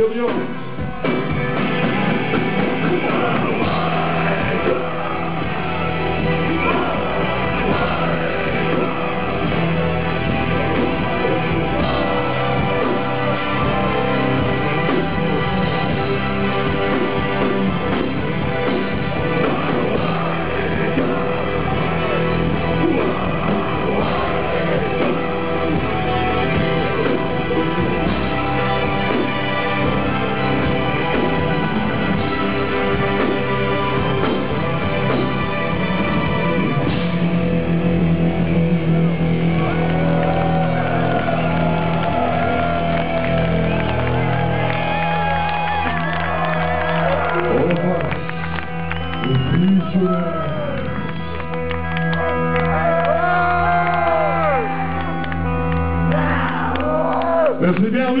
Júlio. Merci bien,